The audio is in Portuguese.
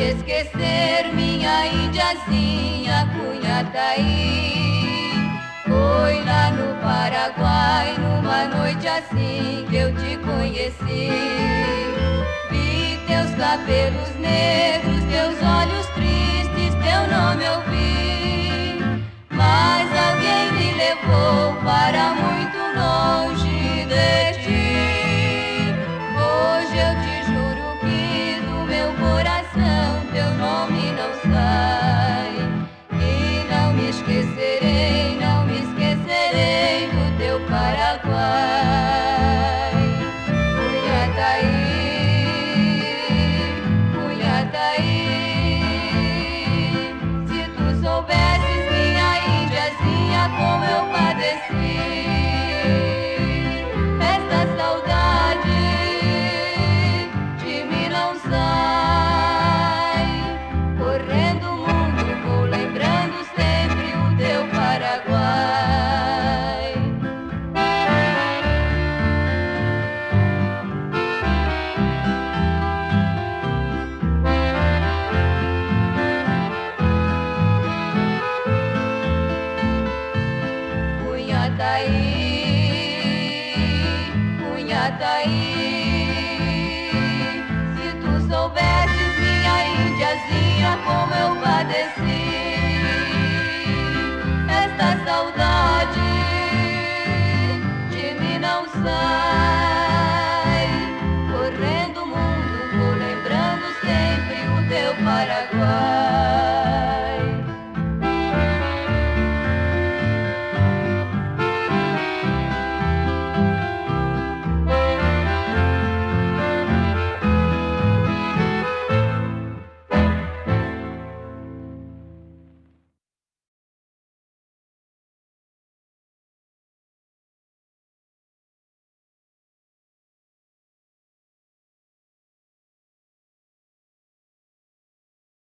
esquecer minha indiazinha Cunhataí. Foi lá no Paraguai, numa noite assim que eu te conheci. Vi teus cabelos negros, teus olhos sai correndo o mundo vou lembrando sempre o teu Paraguai. Punha daí